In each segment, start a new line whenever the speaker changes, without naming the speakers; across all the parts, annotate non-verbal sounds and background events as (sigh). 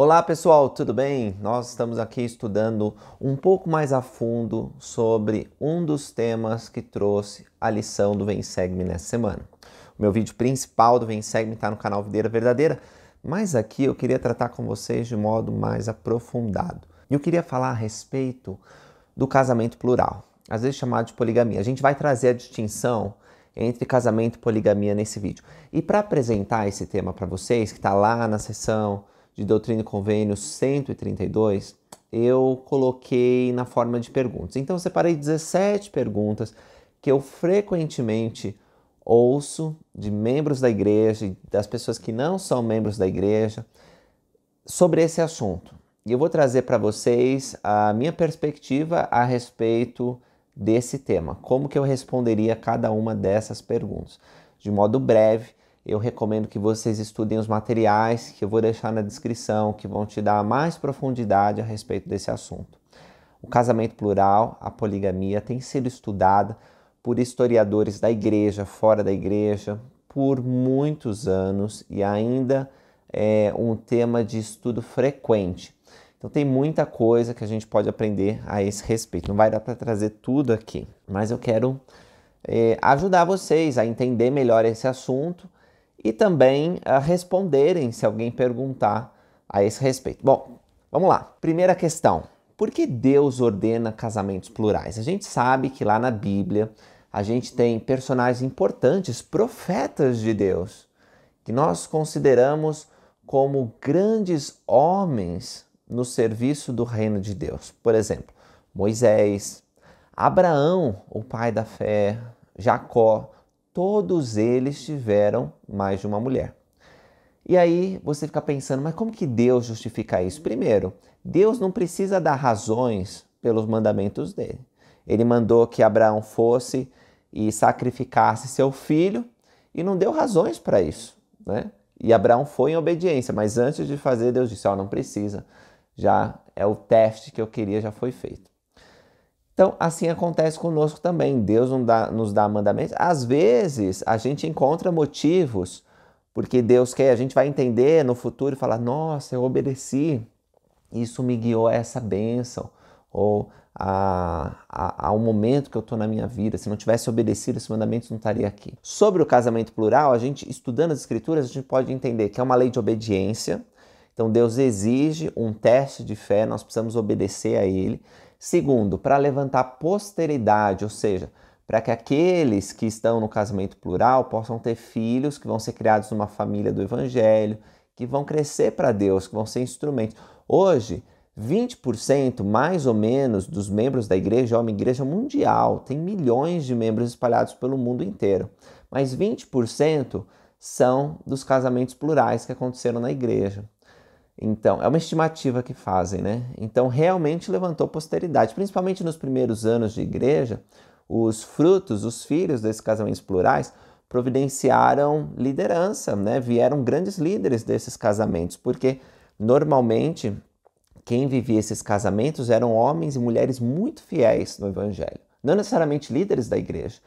Olá pessoal, tudo bem? Nós estamos aqui estudando um pouco mais a fundo sobre um dos temas que trouxe a lição do Vem Segue-me nessa semana. O meu vídeo principal do Vem Segue-me está no canal Videira Verdadeira, mas aqui eu queria tratar com vocês de modo mais aprofundado. E eu queria falar a respeito do casamento plural, às vezes chamado de poligamia. A gente vai trazer a distinção entre casamento e poligamia nesse vídeo. E para apresentar esse tema para vocês, que está lá na seção de Doutrina e Convênio 132, eu coloquei na forma de perguntas. Então, eu separei 17 perguntas que eu frequentemente ouço de membros da igreja e das pessoas que não são membros da igreja sobre esse assunto. E eu vou trazer para vocês a minha perspectiva a respeito desse tema, como que eu responderia cada uma dessas perguntas, de modo breve eu recomendo que vocês estudem os materiais que eu vou deixar na descrição, que vão te dar mais profundidade a respeito desse assunto. O casamento plural, a poligamia, tem sido estudada por historiadores da igreja, fora da igreja, por muitos anos e ainda é um tema de estudo frequente. Então tem muita coisa que a gente pode aprender a esse respeito. Não vai dar para trazer tudo aqui, mas eu quero é, ajudar vocês a entender melhor esse assunto e também a responderem se alguém perguntar a esse respeito. Bom, vamos lá. Primeira questão: por que Deus ordena casamentos plurais? A gente sabe que lá na Bíblia a gente tem personagens importantes, profetas de Deus, que nós consideramos como grandes homens no serviço do reino de Deus. Por exemplo, Moisés, Abraão, o pai da fé, Jacó, todos eles tiveram mais de uma mulher. E aí você fica pensando, mas como que Deus justifica isso? Primeiro, Deus não precisa dar razões pelos mandamentos dele. Ele mandou que Abraão fosse e sacrificasse seu filho e não deu razões para isso, né? E Abraão foi em obediência, mas antes de fazer, Deus disse: Ó, oh, não precisa, já é o teste que eu queria, já foi feito. Então, assim acontece conosco também. Deus não dá, nos dá mandamentos. Às vezes, a gente encontra motivos, porque Deus quer, a gente vai entender no futuro e falar: nossa, eu obedeci, isso me guiou a essa bênção, ou a, a, ao momento que eu estou na minha vida. Se não tivesse obedecido esse mandamento, não estaria aqui. Sobre o casamento plural, a gente, estudando as Escrituras, a gente pode entender que é uma lei de obediência. Então, Deus exige um teste de fé, nós precisamos obedecer a Ele. Segundo, para levantar posteridade, ou seja, para que aqueles que estão no casamento plural possam ter filhos que vão ser criados numa família do Evangelho, que vão crescer para Deus, que vão ser instrumentos. Hoje, 20% mais ou menos dos membros da igreja é uma igreja mundial, tem milhões de membros espalhados pelo mundo inteiro, mas 20% são dos casamentos plurais que aconteceram na igreja. Então, é uma estimativa que fazem, né? Então, realmente levantou posteridade, principalmente nos primeiros anos de igreja, os frutos, os filhos desses casamentos plurais providenciaram liderança, né? Vieram grandes líderes desses casamentos, porque normalmente quem vivia esses casamentos eram homens e mulheres muito fiéis no evangelho. Não necessariamente líderes da igreja,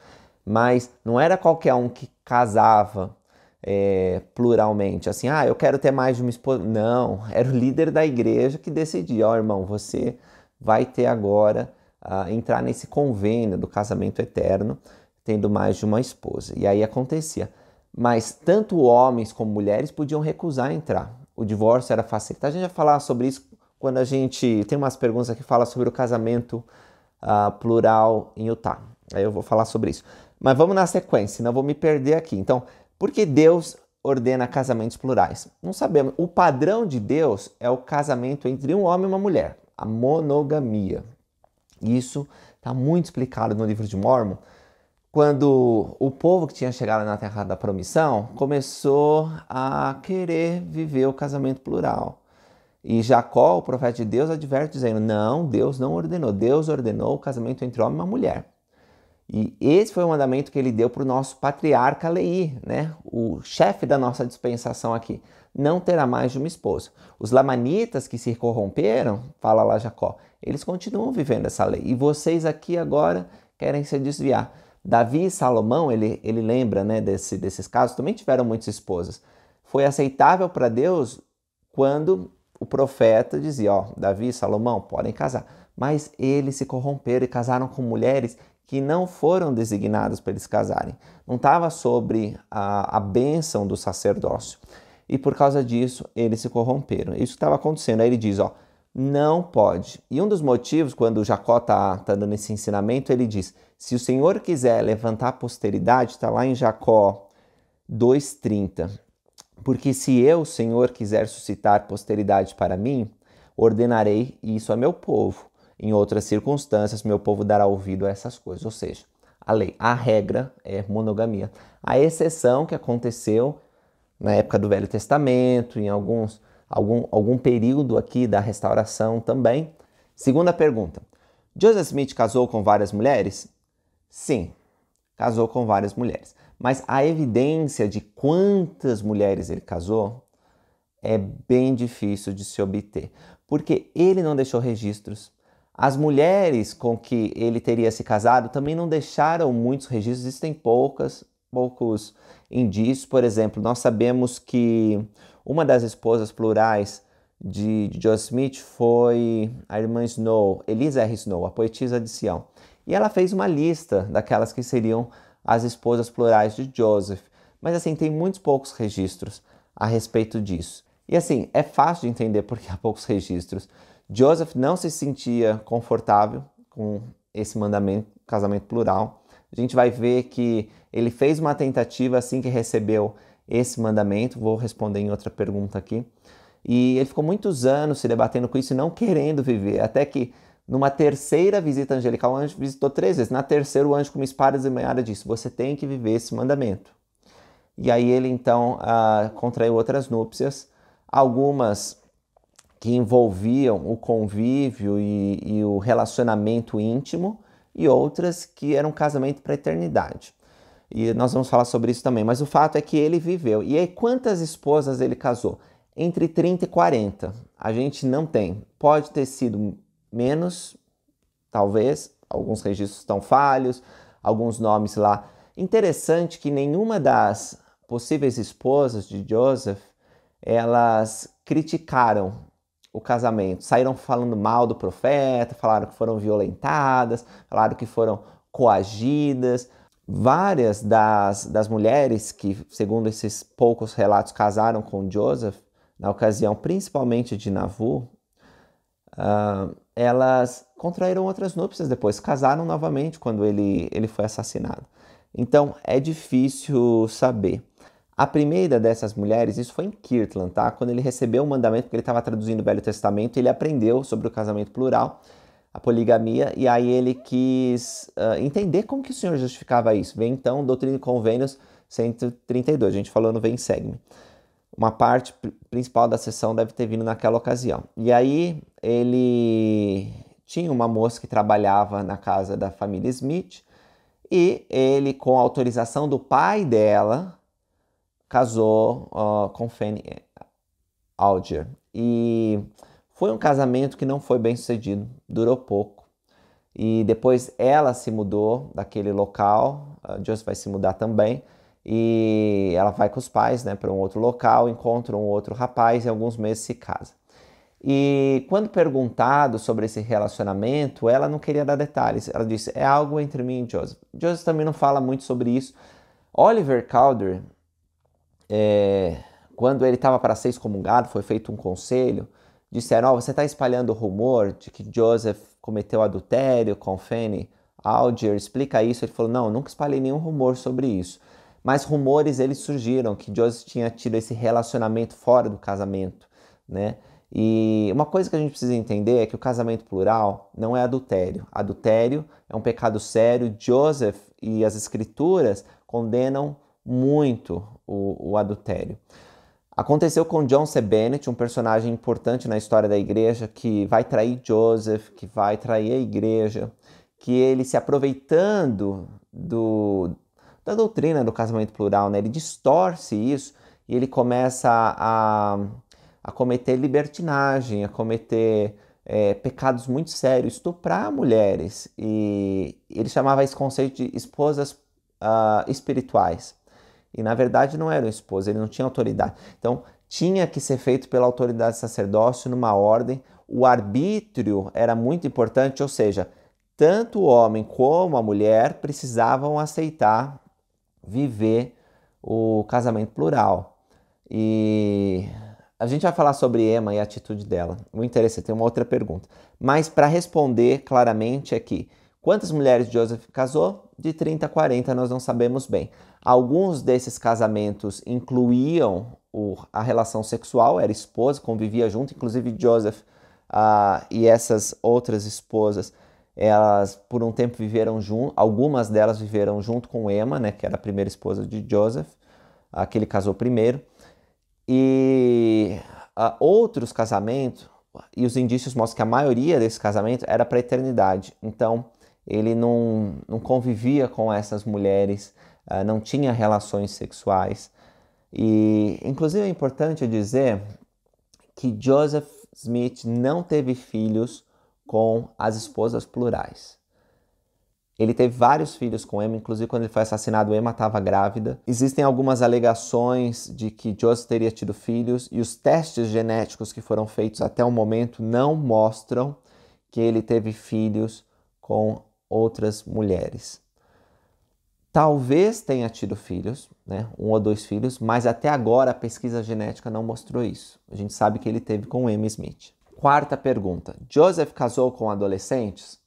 mas não era qualquer um que casava é, pluralmente, assim, ah, eu quero ter mais de uma esposa. Não, era o líder da igreja que decidia, ó oh, irmão, você vai ter agora uh, entrar nesse convênio do casamento eterno, tendo mais de uma esposa. E aí acontecia. Mas tanto homens como mulheres podiam recusar entrar. O divórcio era facilitado. A gente vai falar sobre isso quando a gente tem umas perguntas que fala sobre o casamento uh, plural em Utah. Aí eu vou falar sobre isso. Mas vamos na sequência, eu vou me perder aqui. Então, por que Deus ordena casamentos plurais? Não sabemos. O padrão de Deus é o casamento entre um homem e uma mulher, a monogamia. Isso está muito explicado no livro de Mormon, quando o povo que tinha chegado na terra da promissão começou a querer viver o casamento plural. E Jacó, o profeta de Deus, adverte dizendo: Não, Deus não ordenou. Deus ordenou o casamento entre homem e uma mulher. E esse foi o mandamento que ele deu para o nosso patriarca Leí, né? o chefe da nossa dispensação aqui. Não terá mais de uma esposa. Os lamanitas que se corromperam, fala lá Jacó, eles continuam vivendo essa lei. E vocês aqui agora querem se desviar. Davi e Salomão, ele, ele lembra né, desse, desses casos, também tiveram muitas esposas. Foi aceitável para Deus quando o profeta dizia: Ó, Davi e Salomão podem casar. Mas eles se corromperam e casaram com mulheres que não foram designadas para eles casarem. Não estava sobre a, a bênção do sacerdócio. E por causa disso, eles se corromperam. Isso estava acontecendo. Aí ele diz: Ó, não pode. E um dos motivos, quando Jacó está tá dando esse ensinamento, ele diz: se o Senhor quiser levantar a posteridade, está lá em Jacó 2,30. Porque se eu, Senhor, quiser suscitar posteridade para mim, ordenarei isso a meu povo. Em outras circunstâncias, meu povo dará ouvido a essas coisas. Ou seja, a lei, a regra é monogamia. A exceção que aconteceu na época do Velho Testamento, em alguns algum, algum período aqui da restauração também. Segunda pergunta: Joseph Smith casou com várias mulheres? Sim, casou com várias mulheres. Mas a evidência de quantas mulheres ele casou é bem difícil de se obter, porque ele não deixou registros. As mulheres com que ele teria se casado também não deixaram muitos registros, existem poucas, poucos indícios. Por exemplo, nós sabemos que uma das esposas plurais de, Joseph Smith foi a irmã Snow, Elisa R. Snow, a poetisa de Sião. E ela fez uma lista daquelas que seriam as esposas plurais de Joseph. Mas assim, tem muitos poucos registros a respeito disso. E assim, é fácil de entender porque há poucos registros. Joseph não se sentia confortável com esse mandamento, casamento plural. A gente vai ver que ele fez uma tentativa assim que recebeu esse mandamento. Vou responder em outra pergunta aqui. E ele ficou muitos anos se debatendo com isso e não querendo viver, até que numa terceira visita angelical, o anjo visitou três vezes. Na terceira, o anjo com uma espada desembanhada disse: Você tem que viver esse mandamento. E aí ele então ah, contraiu outras núpcias, algumas que envolviam o convívio e, e o relacionamento íntimo, e outras que eram casamento para a eternidade. E nós vamos falar sobre isso também. Mas o fato é que ele viveu. E aí, quantas esposas ele casou? Entre 30 e 40. A gente não tem. Pode ter sido menos, talvez. Alguns registros estão falhos, alguns nomes lá. Interessante que nenhuma das possíveis esposas de Joseph elas criticaram o casamento, saíram falando mal do profeta, falaram que foram violentadas, falaram que foram coagidas. Várias das, das mulheres que, segundo esses poucos relatos, casaram com Joseph, na ocasião principalmente de Navu, uh, elas contraíram outras núpcias depois, casaram novamente quando ele, ele foi assassinado. Então é difícil saber. A primeira dessas mulheres, isso foi em Kirtland, tá? Quando ele recebeu o mandamento, porque ele estava traduzindo o Velho Testamento, ele aprendeu sobre o casamento plural a poligamia, e aí ele quis uh, entender como que o Senhor justificava isso. Vem então Doutrina e Convênios 132, a gente falou no Vem Segue-me. Uma parte principal da sessão deve ter vindo naquela ocasião. E aí ele tinha uma moça que trabalhava na casa da família Smith, e ele, com autorização do pai dela, casou uh, com Fanny Alger. E foi um casamento que não foi bem sucedido, durou pouco. E depois ela se mudou daquele local, a Joyce vai se mudar também, e ela vai com os pais né, para um outro local, encontra um outro rapaz e alguns meses se casa. E quando perguntado sobre esse relacionamento, ela não queria dar detalhes. Ela disse: é algo entre mim e Joseph. Joseph também não fala muito sobre isso. Oliver Calder, é, quando ele estava para ser excomungado, foi feito um conselho disseram: oh, você está espalhando o rumor de que Joseph cometeu adultério com Fanny Alger, explica isso. Ele falou: não, nunca espalhei nenhum rumor sobre isso. Mas rumores eles surgiram que Joseph tinha tido esse relacionamento fora do casamento, né? E uma coisa que a gente precisa entender é que o casamento plural não é adultério. Adultério é um pecado sério. Joseph e as escrituras condenam muito o, o adultério. Aconteceu com John C. Bennett, um personagem importante na história da igreja, que vai trair Joseph, que vai trair a igreja, que ele se aproveitando do, da doutrina do casamento plural, né? ele distorce isso e ele começa a, a cometer libertinagem, a cometer é, pecados muito sérios, estuprar mulheres. E ele chamava esse conceito de esposas uh, espirituais. E na verdade não era o esposo, ele não tinha autoridade. Então tinha que ser feito pela autoridade sacerdócio numa ordem. O arbítrio era muito importante, ou seja, tanto o homem como a mulher precisavam aceitar viver o casamento plural. E a gente vai falar sobre Emma e a atitude dela. Muito interessante, tem uma outra pergunta. Mas para responder claramente aqui, quantas mulheres Joseph casou? De 30 a 40, nós não sabemos bem. Alguns desses casamentos incluíam o, a relação sexual, era esposa, convivia junto, inclusive Joseph uh, e essas outras esposas, elas por um tempo viveram junto, algumas delas viveram junto com Emma, né, que era a primeira esposa de Joseph, uh, que ele casou primeiro, e uh, outros casamentos, e os indícios mostram que a maioria desses casamentos era para a eternidade, então ele não, não convivia com essas mulheres, não tinha relações sexuais, e, inclusive, é importante dizer que Joseph Smith não teve filhos com as esposas plurais. Ele teve vários filhos com Emma, inclusive quando ele foi assassinado, Emma estava grávida. Existem algumas alegações de que Joseph teria tido filhos e os testes genéticos que foram feitos até o momento não mostram que ele teve filhos com outras mulheres. Talvez tenha tido filhos, né, um ou dois filhos, mas até agora a pesquisa genética não mostrou isso. A gente sabe que ele teve com M. Smith. Quarta pergunta: Joseph casou com adolescentes?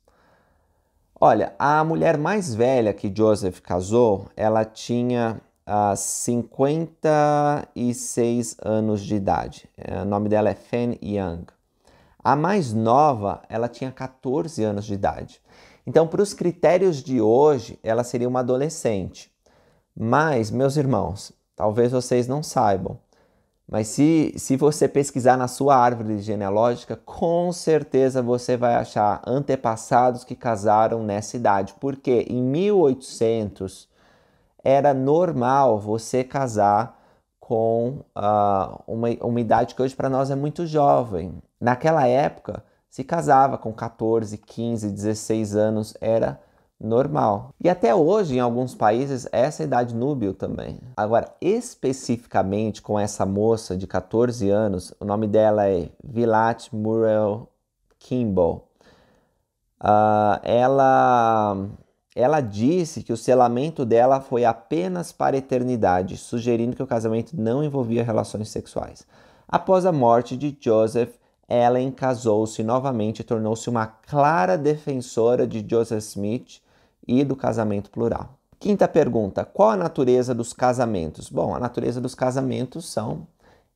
Olha, a mulher mais velha que Joseph casou, ela tinha uh, ah, 56 anos de idade. Uh, o nome dela é Fan Young. A mais nova, ela tinha 14 anos de idade. Então, para os critérios de hoje, ela seria uma adolescente. Mas, meus irmãos, talvez vocês não saibam, mas se, se você pesquisar na sua árvore genealógica, com certeza você vai achar antepassados que casaram nessa idade, porque em 1800 era normal você casar com uh, uma, uma idade que hoje para nós é muito jovem. Naquela época, se casava com 14, 15, 16 anos, era normal. E até hoje, em alguns países, essa é idade núbil também. Agora, especificamente com essa moça de 14 anos, o nome dela é Vilat Muriel Kimball. Uh, ela, ela disse que o selamento dela foi apenas para a eternidade, sugerindo que o casamento não envolvia relações sexuais. Após a morte de Joseph, Ellen casou-se novamente e tornou-se uma clara defensora de Joseph Smith e do casamento plural. Quinta pergunta: qual a natureza dos casamentos? Bom, a natureza dos casamentos são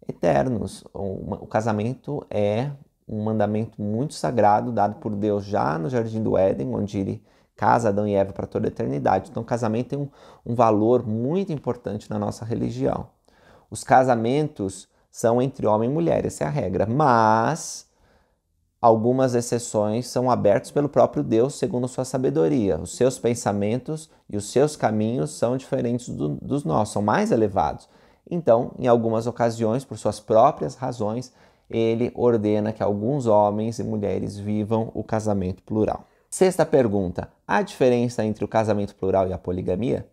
eternos. O, casamento é um mandamento muito sagrado dado por Deus já no Jardim do Éden, onde ele casa Adão e Eva para toda a eternidade. Então, casamento tem um, um valor muito importante na nossa religião. Os casamentos são entre homem e mulher, essa é a regra. Mas algumas exceções são abertas pelo próprio Deus segundo sua sabedoria. Os seus pensamentos e os seus caminhos são diferentes do, dos nossos, são mais elevados. Então, em algumas ocasiões, por suas próprias razões, ele ordena que alguns homens e mulheres vivam o casamento plural. Sexta pergunta: há diferença entre o casamento plural e a poligamia?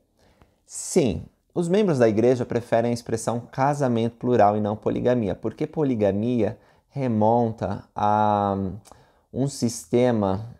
Sim, os membros da igreja preferem a expressão casamento plural e não poligamia, porque poligamia remonta a um sistema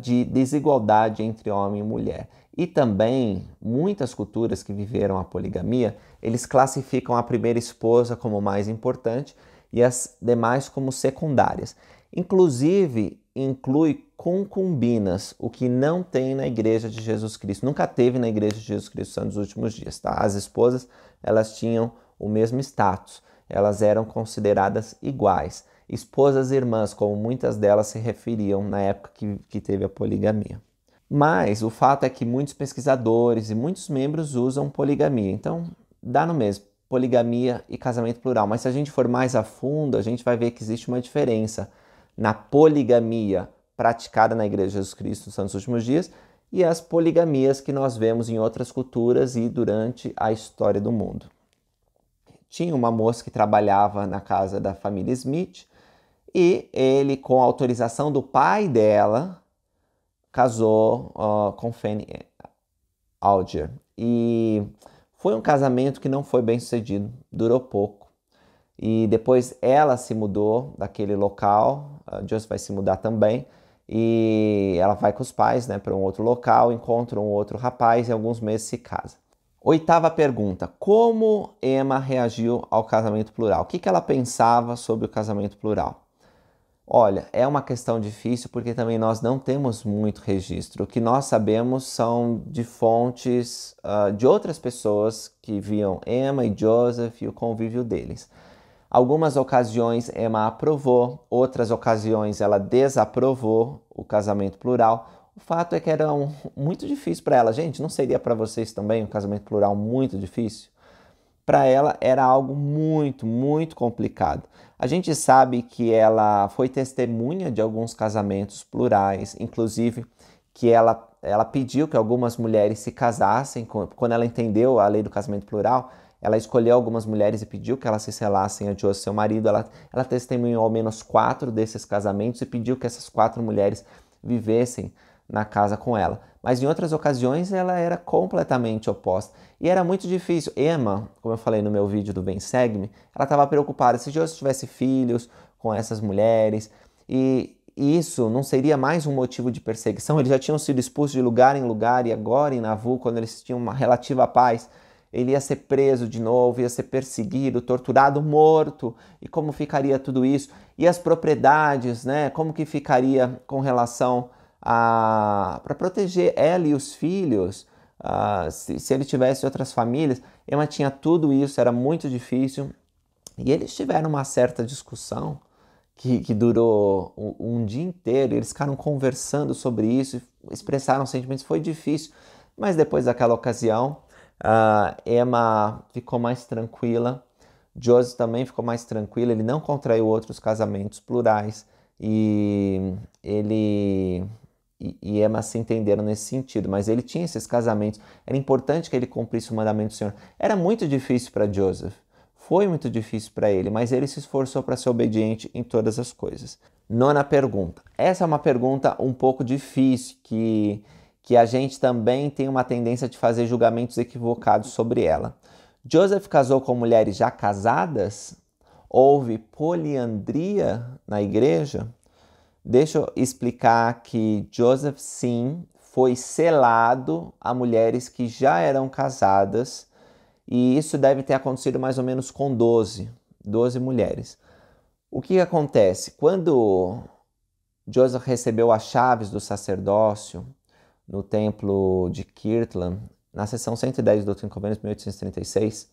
de desigualdade entre homem e mulher. E também muitas culturas que viveram a poligamia, eles classificam a primeira esposa como mais importante e as demais como secundárias. Inclusive, inclui concubinas, o que não tem na igreja de Jesus Cristo. Nunca teve na igreja de Jesus Cristo nos últimos dias, tá? As esposas, elas tinham o mesmo status. Elas eram consideradas iguais. Esposas irmãs, como muitas delas se referiam na época que, que teve a poligamia. Mas o fato é que muitos pesquisadores e muitos membros usam poligamia. Então, dá no mesmo poligamia e casamento plural. Mas se a gente for mais a fundo, a gente vai ver que existe uma diferença na poligamia praticada na Igreja de Jesus Cristo nos últimos dias e as poligamias que nós vemos em outras culturas e durante a história do mundo. Tinha uma moça que trabalhava na casa da família Smith e ele, com autorização do pai dela, casou uh, com Fanny Alger. E foi um casamento que não foi bem sucedido, durou pouco. E depois ela se mudou daquele local, a Joseph vai se mudar também, e ela vai com os pais né, para um outro local, encontra um outro rapaz e alguns meses se casa. Oitava pergunta: Como Emma reagiu ao casamento plural? O que, que ela pensava sobre o casamento plural? Olha, é uma questão difícil porque também nós não temos muito registro. O que nós sabemos são de fontes uh, de outras pessoas que viam Emma e Joseph e o convívio deles. Algumas ocasiões Emma aprovou, outras ocasiões ela desaprovou o casamento plural. O fato é que era um, muito difícil para ela. Gente, não seria para vocês também um casamento plural muito difícil? Para ela era algo muito, muito complicado. A gente sabe que ela foi testemunha de alguns casamentos plurais, inclusive que ela, ela pediu que algumas mulheres se casassem, quando ela entendeu a lei do casamento plural, ela escolheu algumas mulheres e pediu que elas se selassem a Joseph, seu marido. Ela, ela testemunhou ao menos quatro desses casamentos e pediu que essas quatro mulheres vivessem na casa com ela. Mas em outras ocasiões ela era completamente oposta. E era muito difícil. Emma, como eu falei no meu vídeo do Bem Segue-me, ela estava preocupada se Joseph tivesse filhos com essas mulheres. E isso não seria mais um motivo de perseguição. Eles já tinham sido expulsos de lugar em lugar e agora em Navu, quando eles tinham uma relativa paz, ele ia ser preso de novo, ia ser perseguido, torturado, morto. E como ficaria tudo isso? E as propriedades, né? Como que ficaria com relação a para proteger ela e os filhos? Uh, se, se ele tivesse outras famílias, Emma tinha tudo isso, era muito difícil. E eles tiveram uma certa discussão que, que durou um, um dia inteiro. Eles ficaram conversando sobre isso, expressaram sentimentos. Foi difícil, mas depois daquela ocasião, Uh, Emma ficou mais tranquila, Joseph também ficou mais tranquilo, ele não contraiu outros casamentos plurais e ele e, Emma se entenderam nesse sentido, mas ele tinha esses casamentos, era importante que ele cumprisse o mandamento do Senhor. Era muito difícil para Joseph, foi muito difícil para ele, mas ele se esforçou para ser obediente em todas as coisas. Nona pergunta. Essa é uma pergunta um pouco difícil que que a gente também tem uma tendência de fazer julgamentos equivocados sobre ela. Joseph casou com mulheres já casadas? Houve poliandria na igreja? Deixa eu explicar que Joseph, sim, foi selado a mulheres que já eram casadas, e isso deve ter acontecido mais ou menos com 12, 12 mulheres. O que acontece? Quando Joseph recebeu as chaves do sacerdócio, no templo de Kirtland, na seção 110 do Doutrina e Convênios, 1836,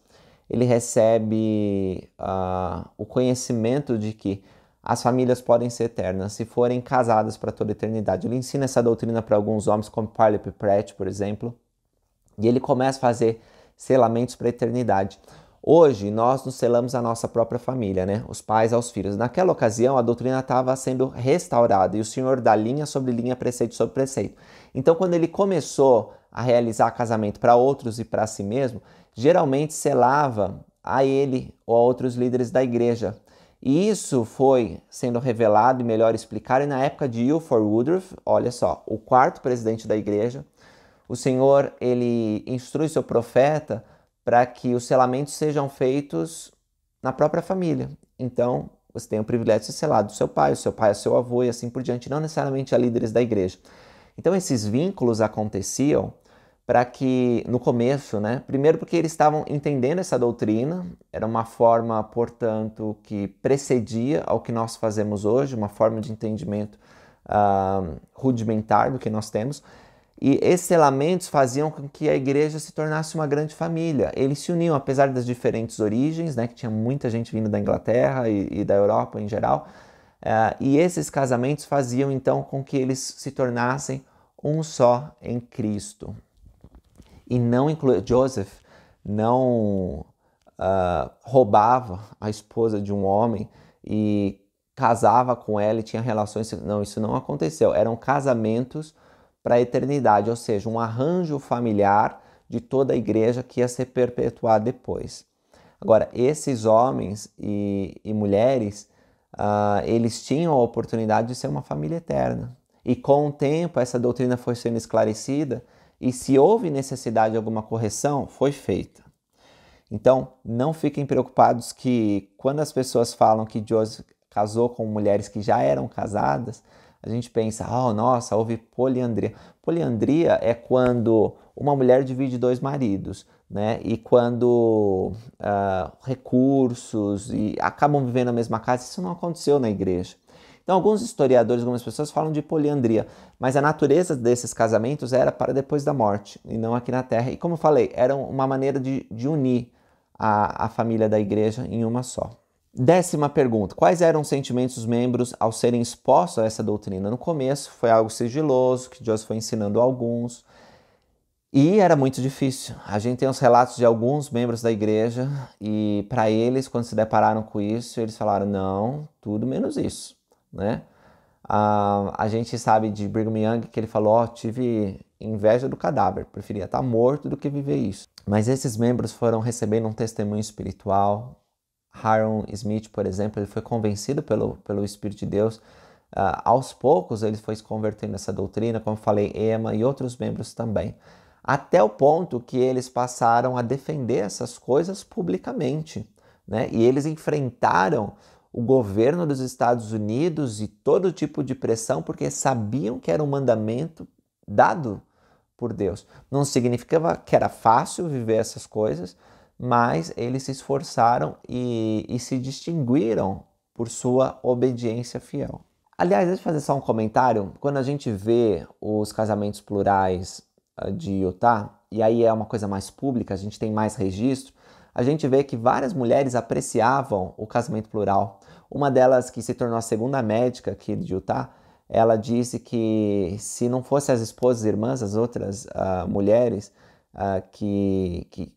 ele recebe uh, o conhecimento de que as famílias podem ser eternas se forem casadas para toda a eternidade. Ele ensina essa doutrina para alguns homens, como Parley Pratt, por exemplo, e ele começa a fazer selamentos para a eternidade. Hoje, nós nos selamos a nossa própria família, né? os pais aos filhos. Naquela ocasião, a doutrina estava sendo restaurada e o Senhor dá linha sobre linha, preceito sobre preceito. Então, quando ele começou a realizar casamento para outros e para si mesmo, geralmente selava a ele ou a outros líderes da igreja. E isso foi sendo revelado e melhor explicado na época de Ilford Woodruff, olha só, o quarto presidente da igreja. O Senhor, ele instrui seu profeta para que os selamentos sejam feitos na própria família. Então, você tem o privilégio de ser selado do seu pai, o seu pai é seu avô e assim por diante, não necessariamente a líderes da igreja. Então, esses vínculos aconteciam para que, no começo, né, primeiro porque eles estavam entendendo essa doutrina, era uma forma, portanto, que precedia ao que nós fazemos hoje, uma forma de entendimento uh, rudimentar do que nós temos, e esses selamentos faziam com que a igreja se tornasse uma grande família. Eles se uniam, apesar das diferentes origens, né, que tinha muita gente vindo da Inglaterra e, e da Europa em geral. Uh, e esses casamentos faziam então com que eles se tornassem um só em Cristo. E não inclui Joseph não uh, roubava a esposa de um homem e casava com ela e tinha relações. Não, isso não aconteceu. Eram casamentos para a eternidade, ou seja, um arranjo familiar de toda a igreja que ia ser perpetuado depois. Agora, esses homens e, e mulheres, uh, eles tinham a oportunidade de ser uma família eterna. E com o tempo, essa doutrina foi sendo esclarecida, e se houve necessidade de alguma correção, foi feita. Então, não fiquem preocupados que quando as pessoas falam que Joseph casou com mulheres que já eram casadas, a gente pensa, oh, nossa, houve poliandria. Poliandria é quando uma mulher divide dois maridos, né? E quando uh, recursos e acabam vivendo na mesma casa, isso não aconteceu na igreja. Então, alguns historiadores, algumas pessoas falam de poliandria, mas a natureza desses casamentos era para depois da morte e não aqui na terra. E como eu falei, era uma maneira de, de unir a, a família da igreja em uma só. Décima pergunta: quais eram os sentimentos dos membros ao serem expostos a essa doutrina? No começo foi algo sigiloso, que Deus foi ensinando a alguns, e era muito difícil. A gente tem os relatos de alguns membros da igreja, e para eles, quando se depararam com isso, eles falaram: não, tudo menos isso né? A, a gente sabe de Brigham Young que ele falou: oh, tive inveja do cadáver, preferia estar morto do que viver isso. Mas esses membros foram recebendo um testemunho espiritual. Harold Smith, por exemplo, ele foi convencido pelo, pelo Espírito de Deus. Uh, aos poucos ele foi se convertendo nessa doutrina, como falei, Emma e outros membros também. Até o ponto que eles passaram a defender essas coisas publicamente. Né? E eles enfrentaram o governo dos Estados Unidos e todo tipo de pressão, porque sabiam que era um mandamento dado por Deus. Não significava que era fácil viver essas coisas, mas eles se esforçaram e, e se distinguiram por sua obediência fiel. Aliás, deixa eu fazer só um comentário. Quando a gente vê os casamentos plurais ah, de Utah, e aí é uma coisa mais pública, a gente tem mais registro, a gente vê que várias mulheres apreciavam o casamento plural. Uma delas, que se tornou a segunda médica aqui de Utah, ela disse que se não fosse as esposas e irmãs, as outras uh, mulheres uh, que, que,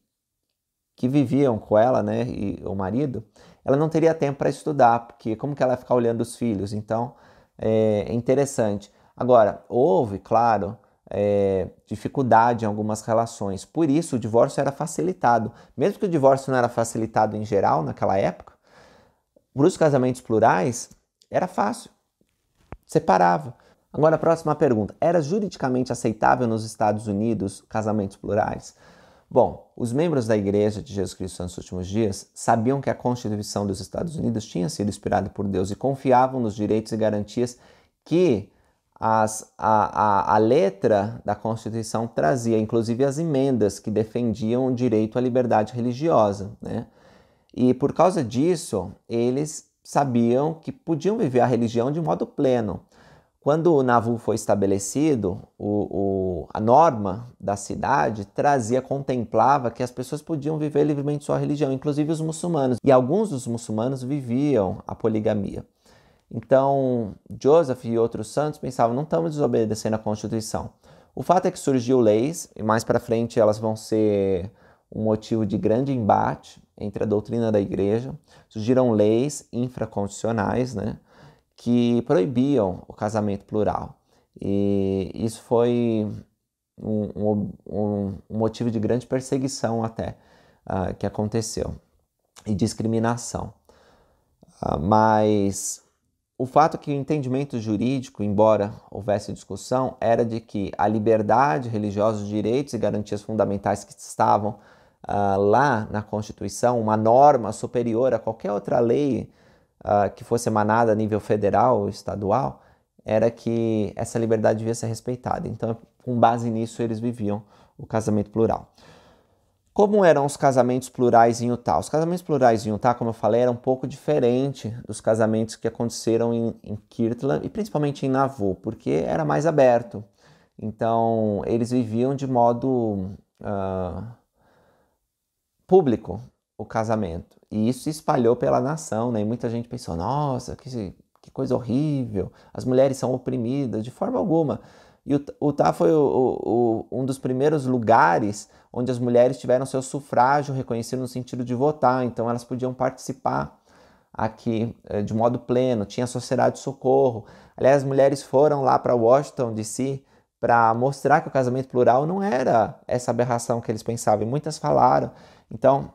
que, viviam com ela, né, e o marido, ela não teria tempo para estudar, porque como que ela ia ficar olhando os filhos? Então, é interessante. Agora, houve, claro, é, dificuldade em algumas relações. Por isso, o divórcio era facilitado. Mesmo que o divórcio não era facilitado em geral naquela época, para os casamentos plurais era fácil. Separava. Agora, a próxima pergunta: era juridicamente aceitável nos Estados Unidos casamentos plurais? Bom, os membros da Igreja de Jesus Cristo nos últimos dias sabiam que a Constituição dos Estados Unidos tinha sido inspirada por Deus e confiavam nos direitos e garantias que as, a, a, a, letra da Constituição trazia, inclusive as emendas que defendiam o direito à liberdade religiosa. Né? E por causa disso, eles sabiam que podiam viver a religião de modo pleno. Quando o Navu foi estabelecido, o, o, a norma da cidade trazia, contemplava que as pessoas podiam viver livremente sua religião, inclusive os muçulmanos. E alguns dos muçulmanos viviam a poligamia. Então, Joseph e outros santos pensavam, não estamos desobedecendo a Constituição. O fato é que surgiu leis, e mais para frente elas vão ser um motivo de grande embate entre a doutrina da igreja. Surgiram leis infraconstitucionais, né, que proibiam o casamento plural. E isso foi um, um, um motivo de grande perseguição até uh, que aconteceu e discriminação. Uh, mas o fato que o entendimento jurídico, embora houvesse discussão, era de que a liberdade religiosa, os direitos e garantias fundamentais que estavam uh, lá na Constituição, uma norma superior a qualquer outra lei uh, que fosse emanada a nível federal ou estadual, era que essa liberdade devia ser respeitada. Então, com base nisso, eles viviam o casamento plural. Como eram os casamentos plurais em Utah? Os casamentos plurais em Utah, como eu falei, eram um pouco diferente dos casamentos que aconteceram em, em Kirtland e principalmente em Nauvoo, porque era mais aberto. Então, eles viviam de modo uh, público o casamento. E isso se espalhou pela nação, né? E muita gente pensou: nossa, que, que coisa horrível, as mulheres são oprimidas. De forma alguma. E Utah foi o, o, um dos primeiros lugares onde as mulheres tiveram seu sufrágio reconhecido no sentido de votar, então elas podiam participar aqui eh, de modo pleno, tinha sociedade de socorro. Aliás, as mulheres foram lá para Washington DC para mostrar que o casamento plural não era essa aberração que eles pensavam, e muitas falaram. Então,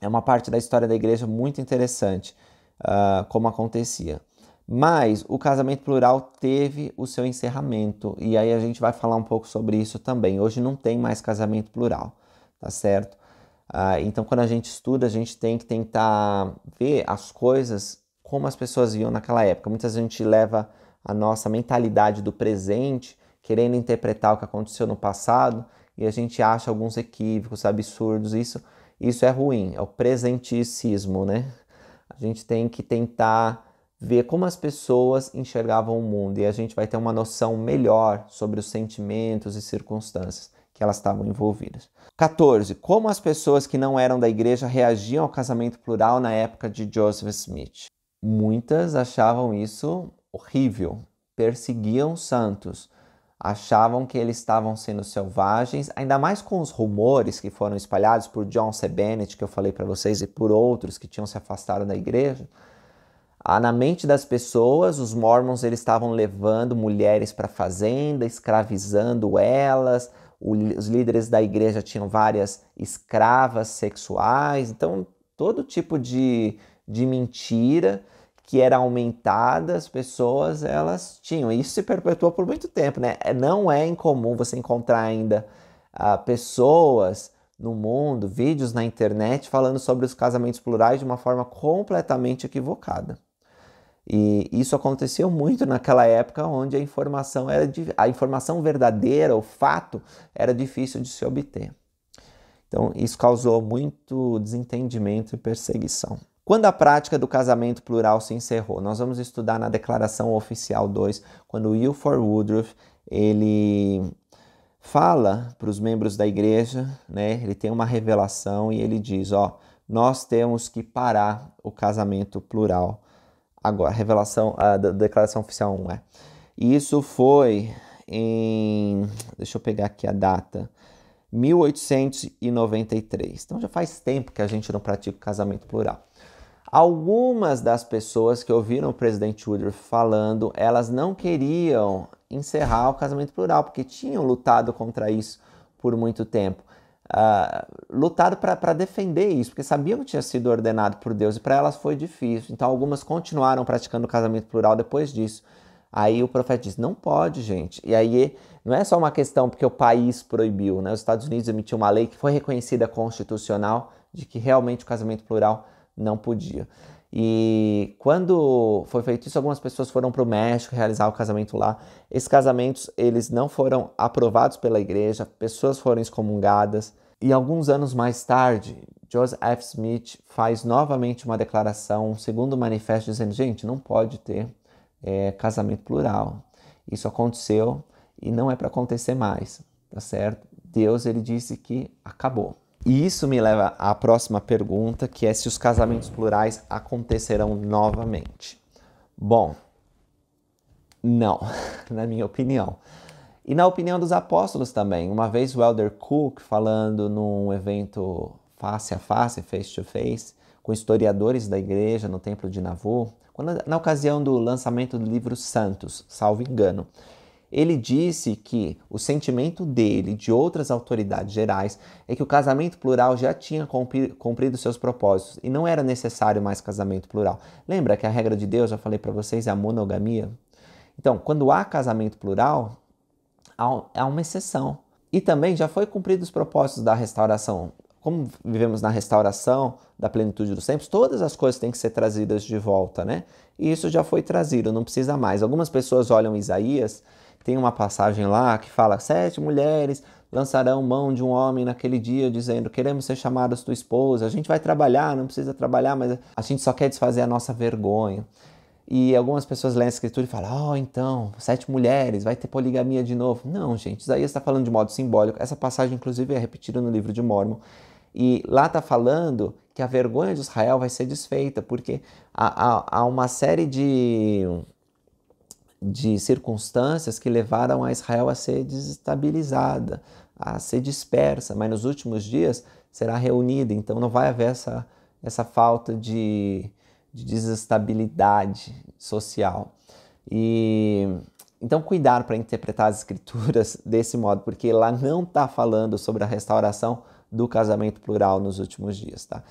é uma parte da história da igreja muito interessante uh, como acontecia. Mas o casamento plural teve o seu encerramento e aí a gente vai falar um pouco sobre isso também. Hoje não tem mais casamento plural, tá certo? Uh, então, quando a gente estuda, a gente tem que tentar ver as coisas como as pessoas viam naquela época. Muitas vezes a gente leva a nossa mentalidade do presente, querendo interpretar o que aconteceu no passado, e a gente acha alguns equívocos, absurdos. Isso, isso é ruim, é o presenticismo, né? A gente tem que tentar ver como as pessoas enxergavam o mundo e a gente vai ter uma noção melhor sobre os sentimentos e circunstâncias que elas estavam envolvidas. 14. Como as pessoas que não eram da igreja reagiam ao casamento plural na época de Joseph Smith? Muitas achavam isso horrível, perseguiam santos, achavam que eles estavam sendo selvagens, ainda mais com os rumores que foram espalhados por John C. Bennett, que eu falei para vocês, e por outros que tinham se afastado da igreja. Ah, na mente das pessoas, os mormons eles estavam levando mulheres para a fazenda, escravizando elas. Os líderes da igreja tinham várias escravas sexuais. Então, todo tipo de, de mentira que era aumentada, as pessoas elas tinham. Isso se perpetuou por muito tempo, né? É, não é incomum você encontrar ainda uh, pessoas no mundo, vídeos na internet falando sobre os casamentos plurais de uma forma completamente equivocada. E isso aconteceu muito naquela época onde a informação era a informação verdadeira, o fato era difícil de se obter. Então isso causou muito desentendimento e perseguição. Quando a prática do casamento plural se encerrou? Nós vamos estudar na Declaração Oficial 2, quando Wilford Woodruff ele fala para os membros da igreja, né? Ele tem uma revelação e ele diz, ó, nós temos que parar o casamento plural. Agora, revelação, a declaração oficial 1 é. Isso foi em, deixa eu pegar aqui a data, 1893. Então já faz tempo que a gente não pratica o casamento plural. Algumas das pessoas que ouviram o presidente Woodruff falando, elas não queriam encerrar o casamento plural, porque tinham lutado contra isso por muito tempo. Uh, lutado para defender isso, porque sabiam que tinha sido ordenado por Deus e para elas foi difícil. Então, algumas continuaram praticando o casamento plural depois disso. Aí o profeta disse: não pode, gente. E aí não é só uma questão porque o país proibiu, né? Os Estados Unidos emitiu uma lei que foi reconhecida constitucional de que realmente o casamento plural não podia. E quando foi feito isso, algumas pessoas foram para o México realizar o casamento lá. Esses casamentos eles não foram aprovados pela igreja, pessoas foram excomungadas. E alguns anos mais tarde, Joseph. Smith faz novamente uma declaração, um segundo manifesto, dizendo: gente, não pode ter é, casamento plural. Isso aconteceu e não é para acontecer mais, tá certo? Deus ele disse que acabou. E isso me leva à próxima pergunta, que é se os casamentos plurais acontecerão novamente. Bom, não, (laughs) na minha opinião. E na opinião dos apóstolos também. Uma vez o Elder Cook, falando num evento face a face, face to face, com historiadores da igreja no templo de Nauvoo, quando, na ocasião do lançamento do livro Santos, salvo engano, ele disse que o sentimento dele, de outras autoridades gerais, é que o casamento plural já tinha cumprido seus propósitos e não era necessário mais casamento plural. Lembra que a regra de Deus, já falei para vocês, é a monogamia? Então, quando há casamento plural, há uma exceção. E também já foi cumprido os propósitos da restauração. Como vivemos na restauração da plenitude dos tempos, todas as coisas têm que ser trazidas de volta, né? E isso já foi trazido, não precisa mais. Algumas pessoas olham Isaías tem uma passagem lá que fala: sete mulheres lançarão mão de um homem naquele dia, dizendo: Queremos ser chamadas tua esposa, a gente vai trabalhar, não precisa trabalhar, mas a gente só quer desfazer a nossa vergonha. E algumas pessoas leem a escritura e falam: Oh, então, sete mulheres, vai ter poligamia de novo. Não, gente, Isaías está falando de modo simbólico. Essa passagem, inclusive, é repetida no livro de Mormon. E lá está falando que a vergonha de Israel vai ser desfeita, porque há, há, há uma série de de circunstâncias que levaram a Israel a ser desestabilizada, a ser dispersa, mas nos últimos dias será reunida, então não vai haver essa, essa falta de, de desestabilidade social. E então cuidar para interpretar as escrituras (laughs) desse modo, porque lá não está falando sobre a restauração do casamento plural nos últimos dias, tá?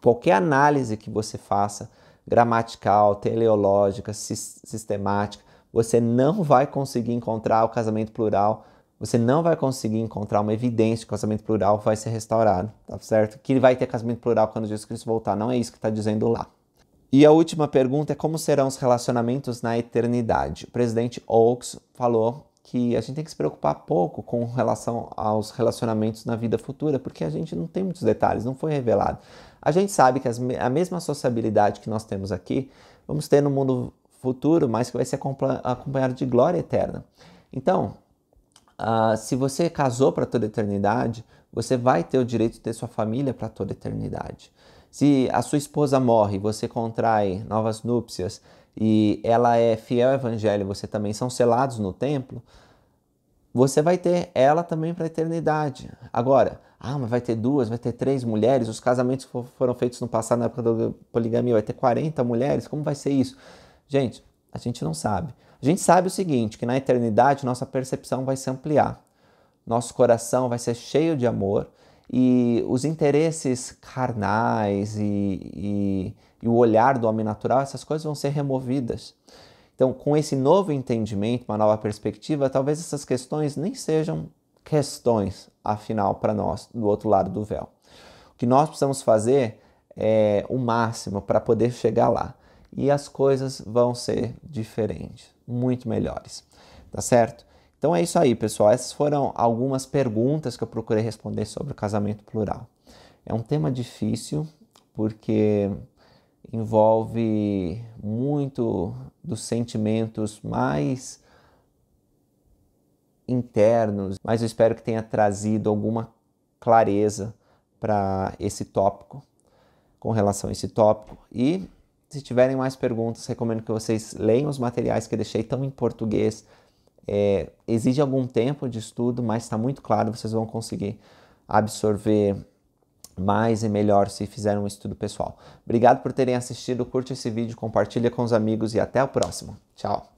Qualquer análise que você faça, gramatical, teleológica, sistemática, você não vai conseguir encontrar o casamento plural você não vai conseguir encontrar uma evidência que o casamento plural vai ser restaurado, tá certo? Que vai ter casamento plural quando Jesus Cristo voltar. Não é isso que está dizendo lá. E a última pergunta é como serão os relacionamentos na eternidade. O presidente Oaks falou que a gente tem que se preocupar pouco com relação aos relacionamentos na vida futura, porque a gente não tem muitos detalhes, não foi revelado. A gente sabe que as, a mesma sociabilidade que nós temos aqui, vamos ter no mundo futuro, mas que vai ser acompanhado de glória eterna. Então, uh, se você casou para toda eternidade, você vai ter o direito de ter sua família para toda eternidade. Se a sua esposa morre você contrai novas núpcias e ela é fiel ao evangelho, você também são selados no templo, você vai ter ela também para a eternidade. Agora, ah, mas vai ter duas, vai ter três mulheres, os casamentos foram feitos no passado na época da poligamia, vai ter 40 mulheres, como vai ser isso? Gente, a gente não sabe. A gente sabe o seguinte, que na eternidade nossa percepção vai se ampliar. Nosso coração vai ser cheio de amor e os interesses carnais e, e, e, o olhar do homem natural, essas coisas vão ser removidas. Então, com esse novo entendimento, uma nova perspectiva, talvez essas questões nem sejam questões, afinal, para nós, do outro lado do véu. O que nós precisamos fazer é o máximo para poder chegar lá. E as coisas vão ser diferentes, muito melhores. Tá certo? Então é isso aí, pessoal. Essas foram algumas perguntas que eu procurei responder sobre o casamento plural. É um tema difícil porque envolve muito dos sentimentos mais internos, mas eu espero que tenha trazido alguma clareza para esse tópico, com relação a esse tópico. E se tiverem mais perguntas, recomendo que vocês leiam os materiais que deixei tão em português é, exige algum tempo de estudo, mas está muito claro, vocês vão conseguir absorver mais e melhor se fizerem um estudo pessoal. Obrigado por terem assistido, curte esse vídeo, compartilha com os amigos e até o próximo. Tchau!